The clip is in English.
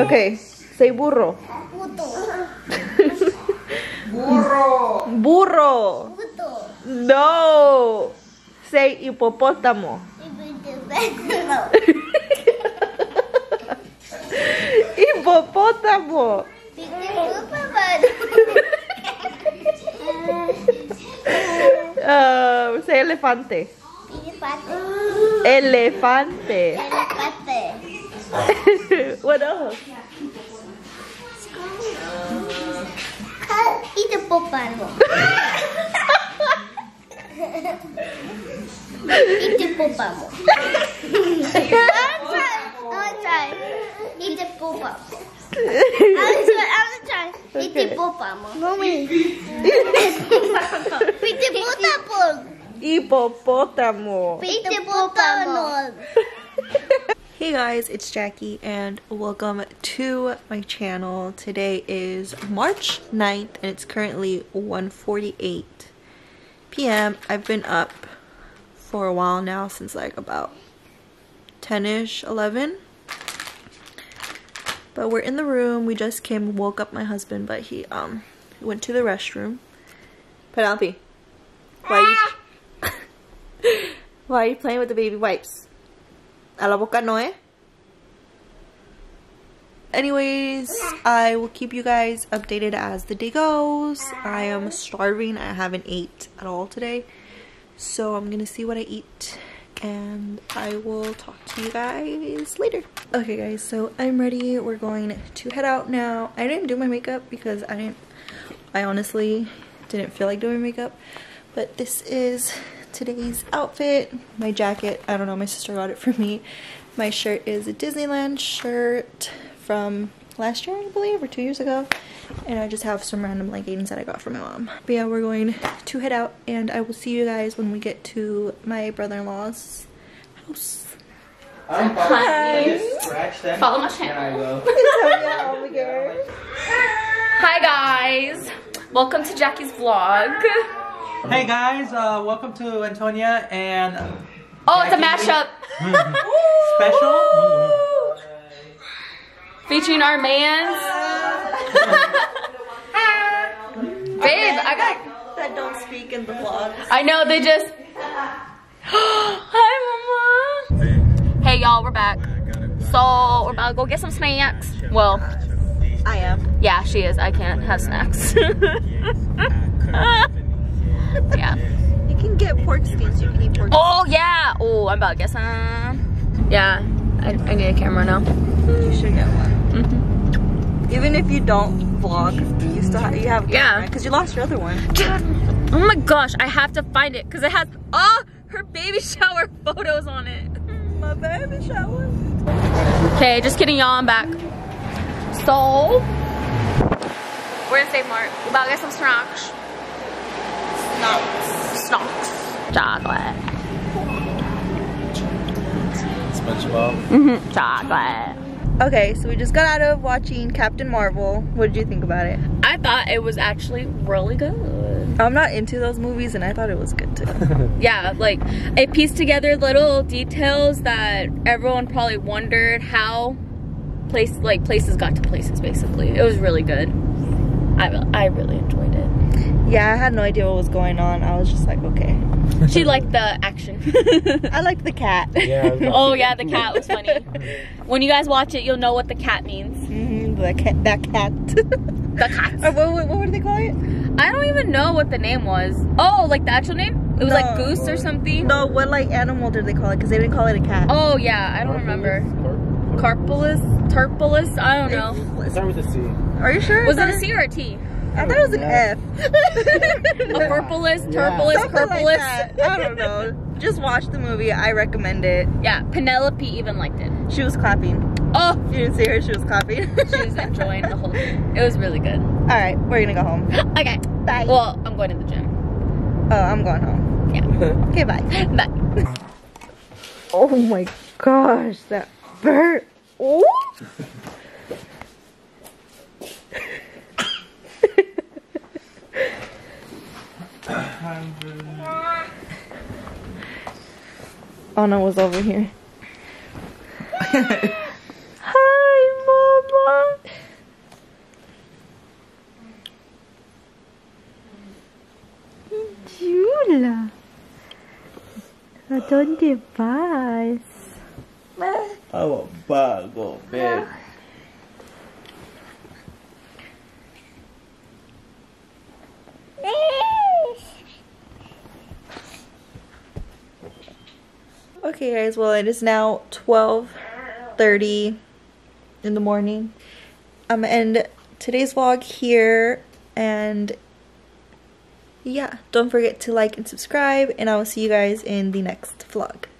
Okay, say burro. Puto. Burro. Burro. Puto. No. Say hipopótamo. Hipopótamo. Uh, say elefante. Elefante. what else? Hipopótamo. Hipopótamo. I'm trying. I'm trying. Hipopótamo. I'm trying. I'm trying. Hipopótamo. Mommy. Hipopótamo. Hipopótamo. Hipopótamo. Hey guys, it's Jackie and welcome to my channel. Today is March 9th and it's currently 1.48 p.m. I've been up for a while now since like about 10ish, 11. But we're in the room. We just came, woke up my husband, but he um went to the restroom. Penelope, why are you, why are you playing with the baby wipes? A la boca no, eh? Anyways, I will keep you guys updated as the day goes. I am starving. I haven't ate at all today. So I'm gonna see what I eat and I will talk to you guys later. Okay guys, so I'm ready. We're going to head out now. I didn't do my makeup because I didn't, I honestly didn't feel like doing makeup. But this is today's outfit. My jacket, I don't know, my sister got it for me. My shirt is a Disneyland shirt from last year, I believe, or two years ago. And I just have some random leggings that I got from my mom. But yeah, we're going to head out and I will see you guys when we get to my brother-in-law's house. I'm Hi. Just them. Follow my channel. I go. Hi guys, welcome to Jackie's vlog. Hey guys, uh, welcome to Antonia and Oh, it's a mashup special. featuring our mans. Babe, I got. that don't speak in the vlog. I know they just. Hi, mama. Hey, y'all, we're back. So we're about to go get some snacks. Well, I am. yeah, she is. I can't have snacks. yeah. You can get pork skins. You can eat pork Oh yeah. Oh, I'm about to get some. Yeah, I, I need a camera now. You should get one. Mhm. Even if you don't vlog, you still have, you have Yeah. because you lost your other one. Oh my gosh, I have to find it because it has oh her baby shower photos on it. My baby shower. Okay, just kidding, y'all. I'm back. So we're in Save Mart. We about to get some snacks. Snacks. Snacks. Chocolate. SpongeBob. Mm-hmm. Chocolate. Okay, so we just got out of watching Captain Marvel. What did you think about it? I thought it was actually really good. I'm not into those movies, and I thought it was good too. Yeah, like it pieced together little details that everyone probably wondered how place like places got to places. Basically, it was really good. I I really enjoyed it. yeah, I had no idea what was going on. I was just like, okay. She liked the action. I liked the cat. Yeah. oh yeah, the cat was funny. When you guys watch it, you'll know what the cat means. Mm hmm the cat. That cat. The cat. or what, what, what do they call it? I don't even know what the name was. Oh, like the actual name? It was like goose or something. No, what like animal did they call it? Because they didn't call it a cat. Oh yeah, I don't remember. Carpulus, Turpulus. I don't know. Start with a C. Are you sure? Was it Is a C or a T? I thought it was an F. A purpulus, turpulus, Something like I don't know. Just watch the movie. I recommend it. Yeah, Penelope even liked it. She was clapping. Oh, You didn't see her. She was clapping. she was enjoying the whole thing. It was really good. All right, we're gonna go home. Okay. Bye. Well, I'm going to the gym. oh, I'm going home. Yeah. Okay, bye. Bye. Oh my gosh, that Bert. Anna was over here. Hi, Mama. Jula. ¿A dónde vas? I want bago, bed. Okay guys, well it is now 12.30 in the morning. Um, I'm gonna end today's vlog here and yeah, don't forget to like and subscribe and I will see you guys in the next vlog. Bye!